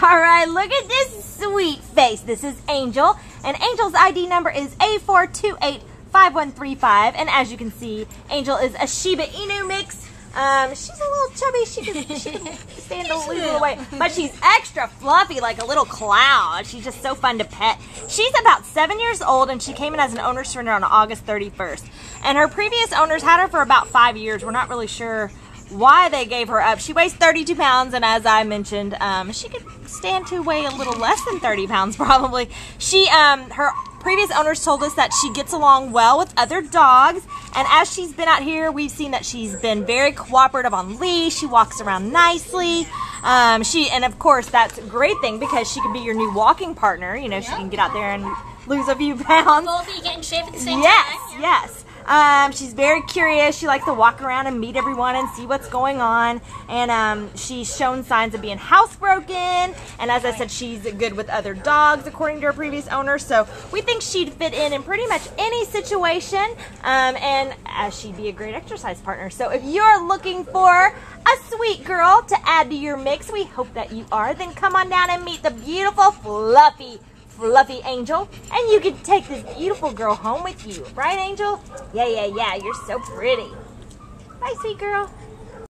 All right, look at this sweet face. This is Angel, and Angel's ID number is A4285135. And as you can see, Angel is a Shiba Inu mix. Um, she's a little chubby. She can, she can stand a little weight, but she's extra fluffy, like a little cloud. She's just so fun to pet. She's about seven years old, and she came in as an owner surrender on August 31st. And her previous owners had her for about five years. We're not really sure why they gave her up. She weighs 32 pounds, and as I mentioned, um, she could stand to weigh a little less than 30 pounds probably. She, um, her previous owners told us that she gets along well with other dogs, and as she's been out here, we've seen that she's been very cooperative on leash. She walks around nicely. Um, she, and of course, that's a great thing because she can be your new walking partner. You know, yep. she can get out there and lose a few pounds. Both of you get in shape at the same yes, time. Yes, yes. Um, she's very curious. She likes to walk around and meet everyone and see what's going on. And um, she's shown signs of being housebroken. And as I said, she's good with other dogs, according to her previous owner. So we think she'd fit in in pretty much any situation. Um, and uh, she'd be a great exercise partner. So if you're looking for a sweet girl to add to your mix, we hope that you are, then come on down and meet the beautiful, fluffy, fluffy Angel, and you can take this beautiful girl home with you. Right, Angel? Yeah, yeah, yeah. You're so pretty. Bye, sweet girl.